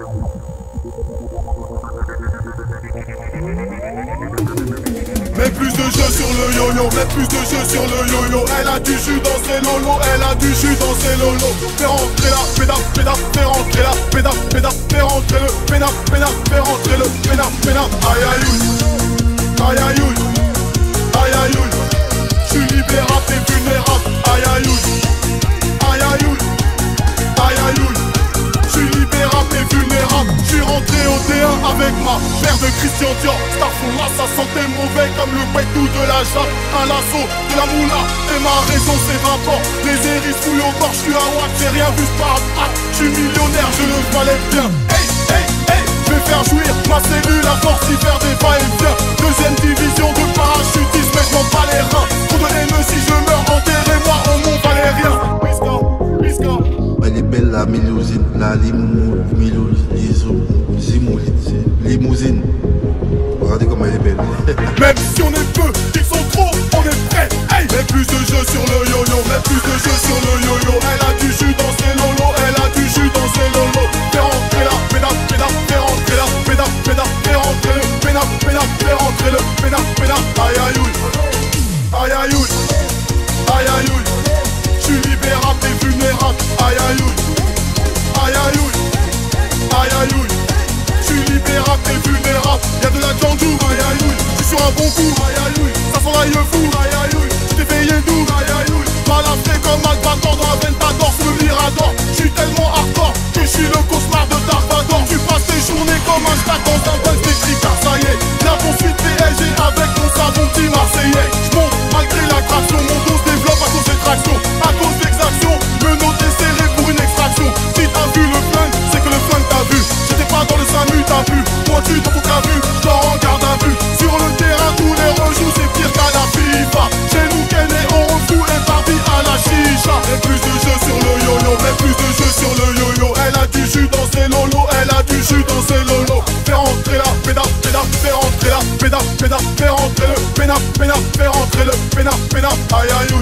Mets plus de jeux sur le yo-yo, mets plus de jeux sur le yo-yo. Elle a du jus dans ses lolos, elle a du jus dans ses lolos. Fais rentrer la pédale, pédale, fais rentrer la pédale, pédale, fais rentrer avec ma paire de Christian Dior. Starfond là ça sentait mauvais comme le tout de la jatte Un lasso, de la moula et ma raison s'évapore Les héris fouillent au bord, j'suis à Watt, j'ai rien vu par J'suis millionnaire, je le valais bien. Hey, hey, hey, je vais faire jouir ma cellule à force d'y faire des va-et-vient. Deuxième division de parachutisme, mais je pas les reins. Pardonnez-me si je meurs, enterrez-moi en mon valérien limousine. Regardez comme elle est belle. Et vulnérable, y'a de la jandou, aïe aïe aïe. J'suis sur un bon coup, aïe aïe aïe. Ça sent l'aïe fou, aïe aïe aïe. J't'ai payé doux, aïe aïe aïe. Balafré comme Albator dans la Ventador sous le Mirador. J'suis tellement hardcore que j'suis le cauchemar de Dark Vador. Tu passes tes journées comme un stack dans un lolos Fais rentrer la pédale, pédale, fais rentrer la pédale, pédale, fais rentrer le pédale, pédale, fais rentrer le aïe, aïe aïe aïe